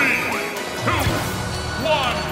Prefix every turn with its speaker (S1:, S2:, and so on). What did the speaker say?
S1: Three, two, one,